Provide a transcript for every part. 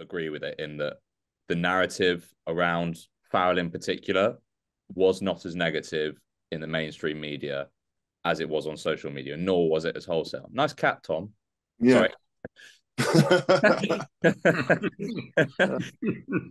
agree with it in that the narrative around Farrell in particular was not as negative in the mainstream media as it was on social media, nor was it as wholesale. Nice cat, Tom. Yeah.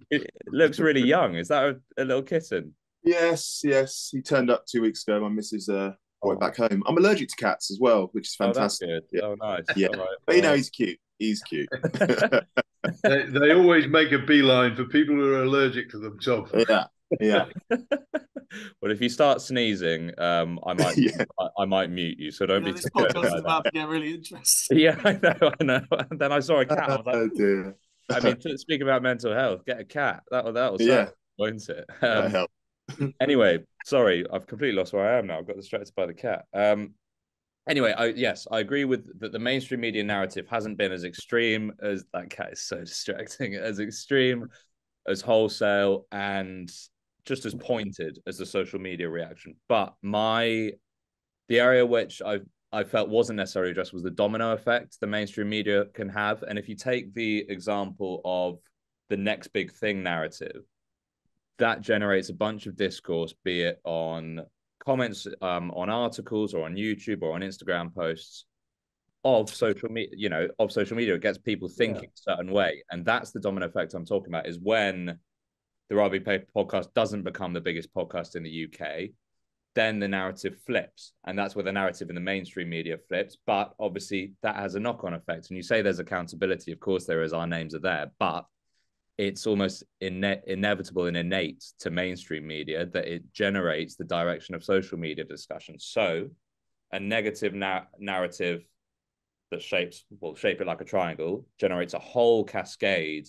it looks really young. Is that a, a, little kitten? Yes, yes. He turned up two weeks ago. My missus uh, went back home. I'm allergic to cats as well, which is fantastic. Oh, yeah. oh nice. Yeah. Right. But you know, he's cute. He's cute. they, they always make a beeline for people who are allergic to them, Tom. Yeah. Yeah. well, if you start sneezing, um, I might, yeah. I, I, might mute you. So don't be. This podcast is about to get really interesting. Yeah, I know, I know. And then I saw a cat. I like, oh dear. I mean, to speak about mental health, get a cat. That will that will yeah, won't it? Um, help. anyway, sorry, I've completely lost where I am now. I've got distracted by the cat. Um, anyway, I yes, I agree with that. The mainstream media narrative hasn't been as extreme as that cat is so distracting. As extreme as wholesale and just as pointed as the social media reaction. But my the area which I I felt wasn't necessarily addressed was the domino effect the mainstream media can have. And if you take the example of the next big thing narrative, that generates a bunch of discourse, be it on comments um, on articles or on YouTube or on Instagram posts of social media, you know, of social media. It gets people thinking yeah. a certain way. And that's the domino effect I'm talking about is when the Rugby Paper podcast doesn't become the biggest podcast in the UK, then the narrative flips. And that's where the narrative in the mainstream media flips. But obviously, that has a knock on effect. And you say there's accountability. Of course, there is. Our names are there. But it's almost ine- inevitable and innate to mainstream media that it generates the direction of social media discussion. So, a negative na- narrative that shapes, well, shape it like a triangle, generates a whole cascade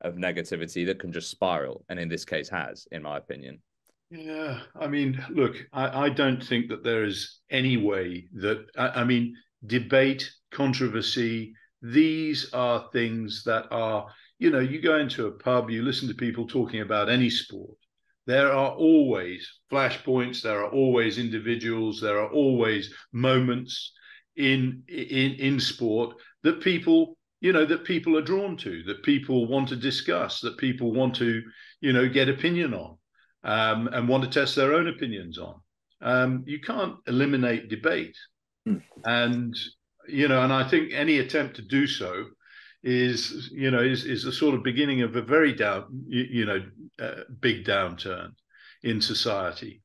of negativity that can just spiral, and in this case has, in my opinion. Yeah, I mean, look, I, I don't think that there is any way that I, I mean, debate, controversy, these are things that are, you know, you go into a pub, you listen to people talking about any sport. There are always flashpoints, there are always individuals, there are always moments in in in sport that people you know that people are drawn to that people want to discuss that people want to you know get opinion on um, and want to test their own opinions on um, you can't eliminate debate mm. and you know and i think any attempt to do so is you know is is the sort of beginning of a very down you, you know uh, big downturn in society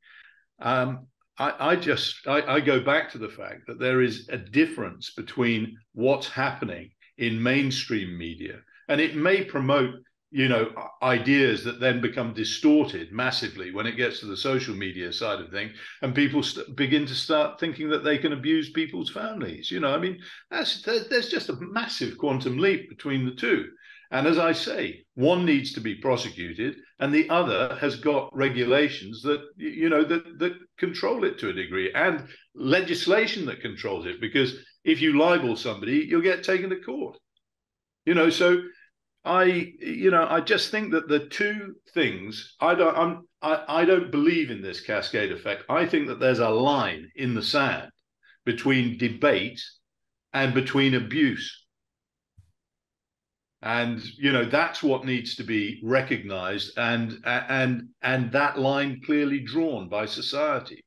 um, I, I, just I, I go back to the fact that there is a difference between what's happening in mainstream media. And it may promote, you know, ideas that then become distorted massively when it gets to the social media side of things, and people st- begin to start thinking that they can abuse people's families. You know, I mean, that's there's just a massive quantum leap between the two. And as I say, one needs to be prosecuted, and the other has got regulations that you know that that control it to a degree, and legislation that controls it. Because if you libel somebody, you'll get taken to court. You know, so I, you know, I just think that the two things I don't, I'm, I, I don't believe in this cascade effect. I think that there's a line in the sand between debate and between abuse. And you know that's what needs to be recognised and and and that line clearly drawn by society.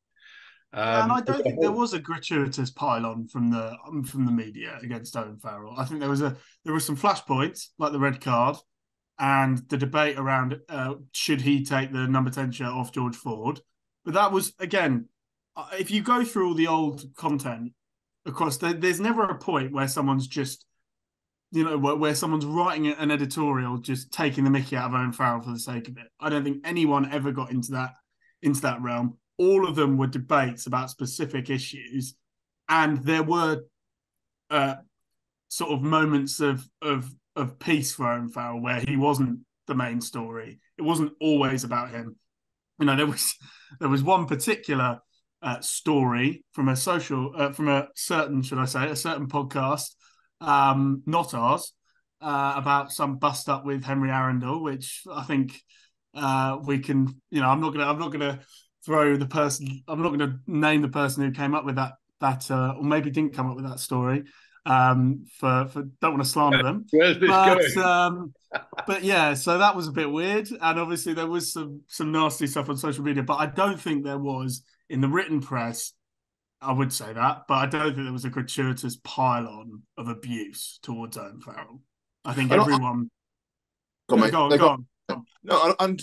Um, and I don't think there was a gratuitous pylon from the um, from the media against Owen Farrell. I think there was a there were some flashpoints like the red card and the debate around uh, should he take the number ten shirt off George Ford. But that was again, uh, if you go through all the old content across, there, there's never a point where someone's just you know where, where someone's writing an editorial just taking the Mickey out of Owen Farrell for the sake of it. I don't think anyone ever got into that into that realm all of them were debates about specific issues, and there were uh, sort of moments of of of peace for Owen Farrell where he wasn't the main story. It wasn't always about him. You know, there was there was one particular uh, story from a social uh, from a certain should I say a certain podcast, um, not ours, uh, about some bust up with Henry Arundell, which I think uh, we can. You know, I'm not gonna I'm not gonna throw the person. I'm not going to name the person who came up with that that uh, or maybe didn't come up with that story. Um, for for don't want to slander them. But. Um, but yeah, so that was a bit weird, and obviously there was some some nasty stuff on social media, but I don't think there was in the written press. I would say that, but I don't think there was a gratuitous pile-on of abuse towards Owen Farrell. I think everyone. Go on, go on, go on. No, and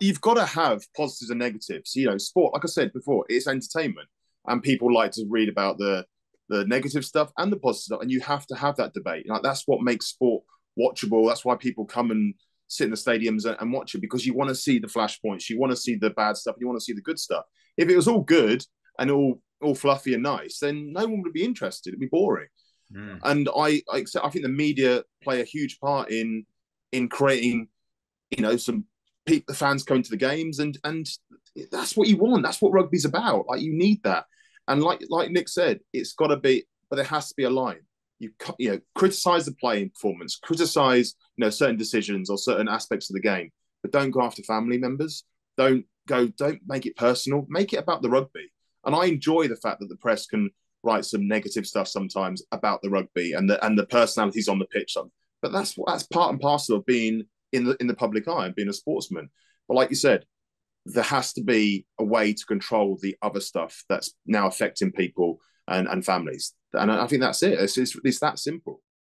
you've got to have positives and negatives. You know, sport, like I said before, it's entertainment, and people like to read about the the negative stuff and the positive stuff, and you have to have that debate. Like that's what makes sport watchable. That's why people come and sit in the stadiums and, and watch it because you want to see the flashpoints, you want to see the bad stuff, you want to see the good stuff. If it was all good and all all fluffy and nice, then no one would be interested. It'd be boring. Mm. And I, I, I think the media play a huge part in in creating, you know, some people, the fans coming to the games, and and that's what you want. That's what rugby's about. Like you need that. And like like Nick said, it's got to be, but there has to be a line. You you know, criticize the playing performance, criticize you know certain decisions or certain aspects of the game, but don't go after family members. Don't go. Don't make it personal. Make it about the rugby. And I enjoy the fact that the press can write some negative stuff sometimes about the rugby and the and the personalities on the pitch. But that's that's part and parcel of being in the in the public eye and being a sportsman. But like you said, there has to be a way to control the other stuff that's now affecting people and, and families. And I think that's it. It's, it's, it's that simple.